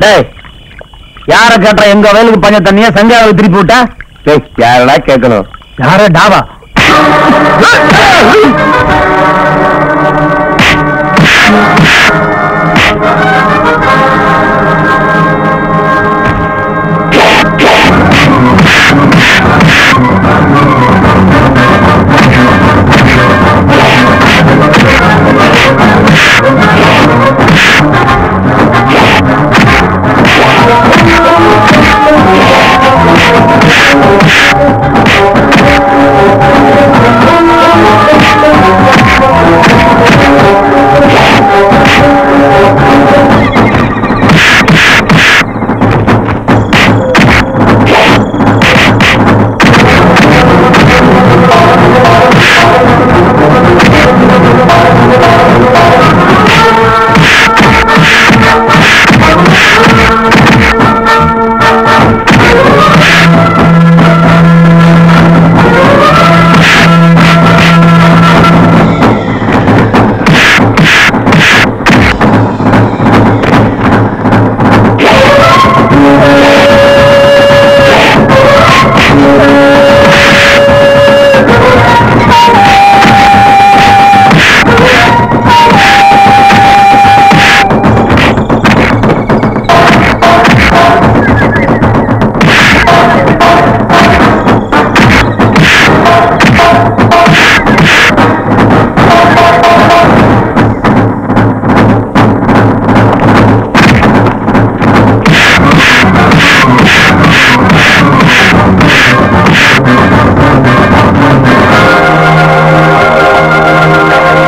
டேய் யார கேட்ட எங்க வயலுக்கு பஞ்ச தண்ணிய சந்தியாவை திருப்பி விட்டா? டேய் யாரடா கேட்கணும்? யார டாவா?